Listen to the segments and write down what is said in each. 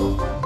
Vamos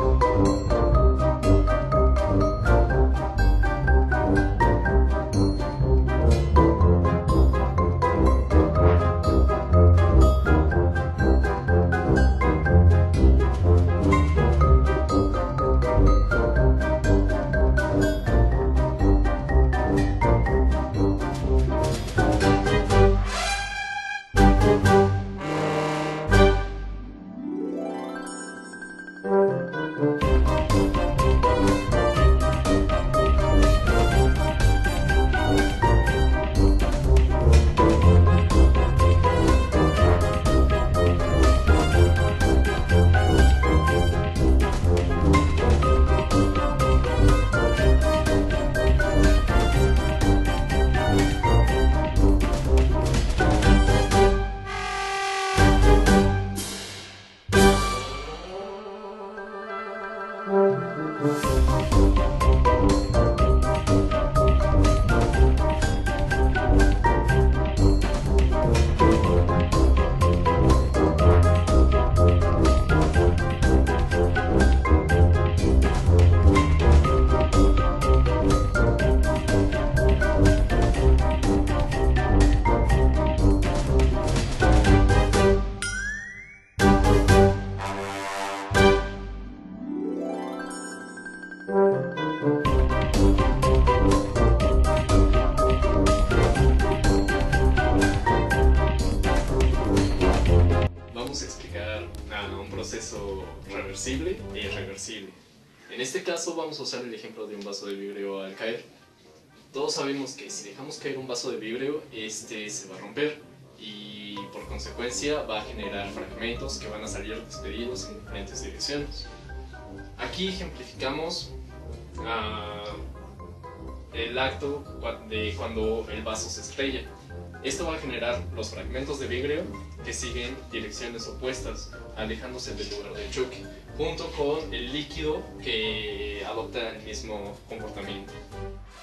a un proceso reversible e irreversible. En este caso vamos a usar el ejemplo de un vaso de vidrio al caer. Todos sabemos que si dejamos caer un vaso de vidrio, este se va a romper y por consecuencia va a generar fragmentos que van a salir despedidos en diferentes direcciones. Aquí ejemplificamos ah, el acto de cuando el vaso se estrella. Esto va a generar los fragmentos de vidrio que siguen direcciones opuestas, alejándose del lugar del choque, junto con el líquido que adopta el mismo comportamiento.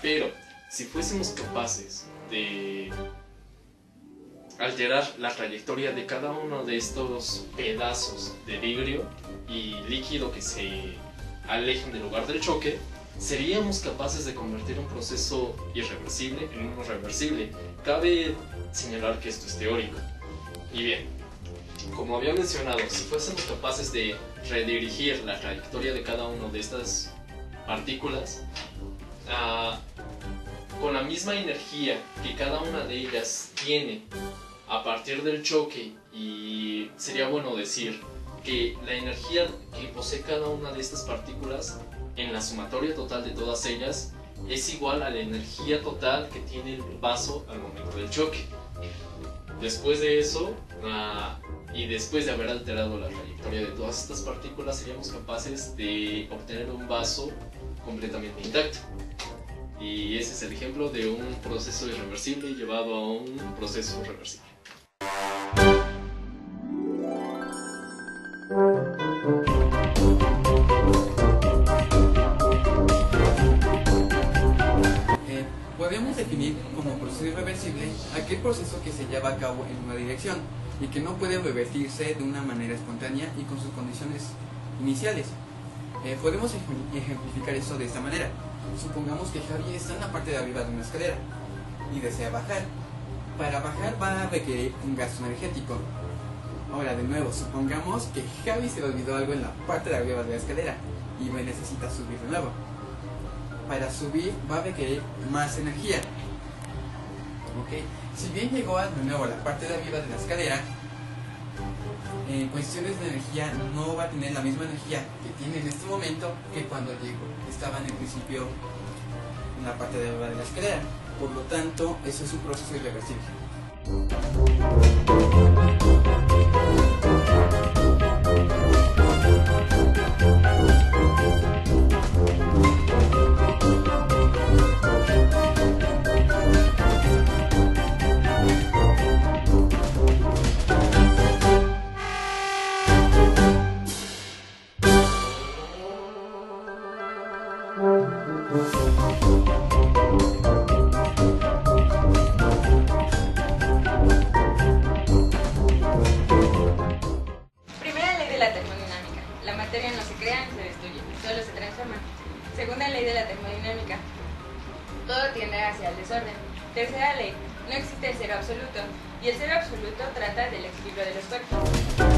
Pero si fuésemos capaces de alterar la trayectoria de cada uno de estos pedazos de vidrio y líquido que se alejan del lugar del choque, seríamos capaces de convertir un proceso irreversible en uno reversible. Cabe señalar que esto es teórico. Y bien, como había mencionado, si fuésemos capaces de redirigir la trayectoria de cada una de estas partículas, ah, con la misma energía que cada una de ellas tiene a partir del choque, y sería bueno decir que la energía que posee cada una de estas partículas en la sumatoria total de todas ellas es igual a la energía total que tiene el vaso al momento del choque. Después de eso, y después de haber alterado la trayectoria de todas estas partículas, seríamos capaces de obtener un vaso completamente intacto. Y ese es el ejemplo de un proceso irreversible llevado a un proceso reversible. Definir como proceso irreversible aquel proceso que se lleva a cabo en una dirección y que no puede revertirse de una manera espontánea y con sus condiciones iniciales. Eh, podemos ejem- ejemplificar eso de esta manera. Supongamos que Javi está en la parte de arriba de una escalera y desea bajar. Para bajar va a requerir un gasto energético. Ahora de nuevo, supongamos que Javi se le olvidó algo en la parte de arriba de la escalera y necesita subir de nuevo para subir va a requerir más energía. ¿Ok? Si bien llegó a, de nuevo a la parte de arriba de la escalera, en cuestiones de energía no va a tener la misma energía que tiene en este momento que cuando llegó. Estaba en el principio en la parte de arriba de la escalera. Por lo tanto, eso es un proceso irreversible. Tiende hacia el desorden. Tercera ley. No existe el cero absoluto. Y el cero absoluto trata del equilibrio de los cuerpos.